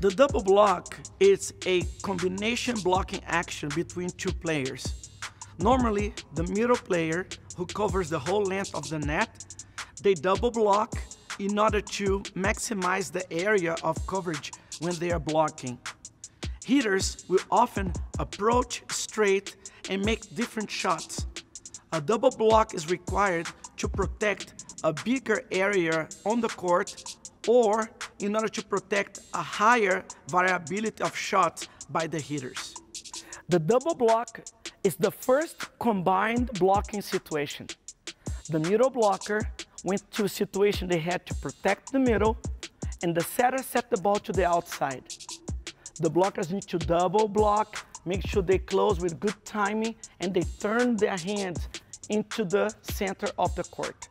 The double block is a combination blocking action between two players. Normally, the middle player, who covers the whole length of the net, they double block in order to maximize the area of coverage when they are blocking. Hitters will often approach straight and make different shots. A double block is required to protect a bigger area on the court or in order to protect a higher variability of shots by the hitters. The double block is the first combined blocking situation. The middle blocker went to a situation they had to protect the middle and the setter set the ball to the outside. The blockers need to double block, make sure they close with good timing and they turn their hands into the center of the court.